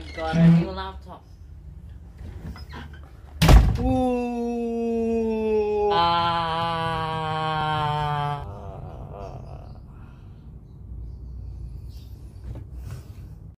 I got a new laptop. Ooh. Uh,